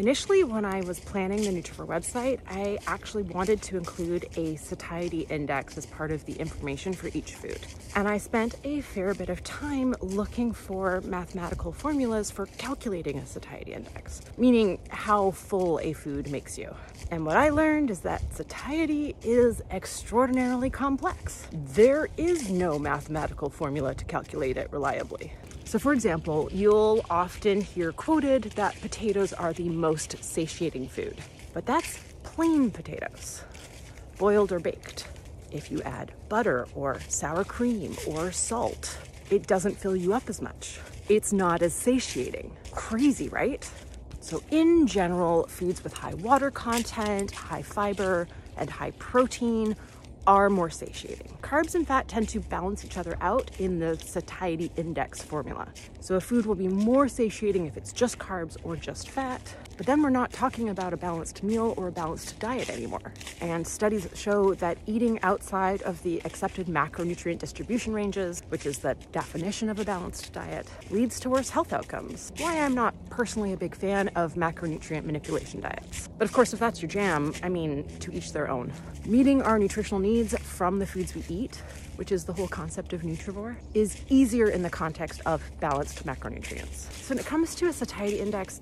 Initially, when I was planning the Nutrivore website, I actually wanted to include a satiety index as part of the information for each food. And I spent a fair bit of time looking for mathematical formulas for calculating a satiety index, meaning how full a food makes you. And what I learned is that satiety is extraordinarily complex. There is no mathematical formula to calculate it reliably. So for example, you'll often hear quoted that potatoes are the most satiating food, but that's plain potatoes, boiled or baked. If you add butter or sour cream or salt, it doesn't fill you up as much. It's not as satiating. Crazy, right? So in general, foods with high water content, high fiber, and high protein are more satiating. Carbs and fat tend to balance each other out in the satiety index formula. So a food will be more satiating if it's just carbs or just fat, but then we're not talking about a balanced meal or a balanced diet anymore. And studies show that eating outside of the accepted macronutrient distribution ranges, which is the definition of a balanced diet, leads to worse health outcomes. Why I'm not personally a big fan of macronutrient manipulation diets. But of course, if that's your jam, I mean, to each their own. Meeting our nutritional needs from the foods we eat, which is the whole concept of Nutrivore, is easier in the context of balanced macronutrients. So when it comes to a satiety index,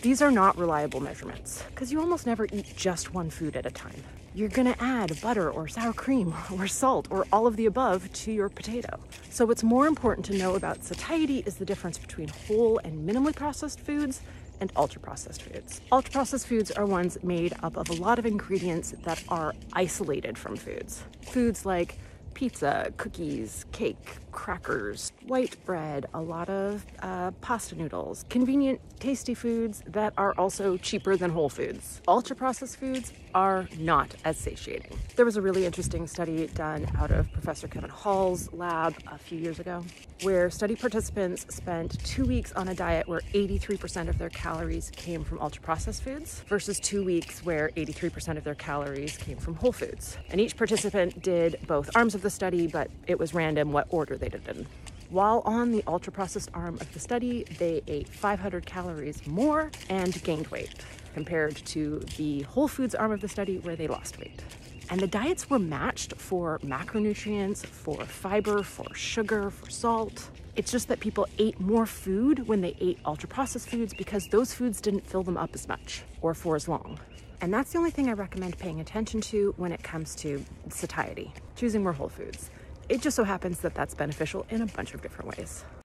these are not reliable measurements because you almost never eat just one food at a time. You're gonna add butter or sour cream or salt or all of the above to your potato. So what's more important to know about satiety is the difference between whole and minimally processed foods and ultra processed foods. Ultra processed foods are ones made up of a lot of ingredients that are isolated from foods. Foods like pizza, cookies, cake, crackers, white bread, a lot of uh, pasta noodles, convenient, tasty foods that are also cheaper than whole foods. Ultra processed foods are not as satiating. There was a really interesting study done out of Professor Kevin Hall's lab a few years ago where study participants spent two weeks on a diet where 83% of their calories came from ultra processed foods versus two weeks where 83% of their calories came from whole foods. And each participant did both arms of the study, but it was random what order they did it in. While on the ultra processed arm of the study, they ate 500 calories more and gained weight compared to the whole foods arm of the study where they lost weight. And the diets were matched for macronutrients, for fiber, for sugar, for salt. It's just that people ate more food when they ate ultra processed foods because those foods didn't fill them up as much or for as long. And that's the only thing I recommend paying attention to when it comes to satiety, choosing more whole foods. It just so happens that that's beneficial in a bunch of different ways.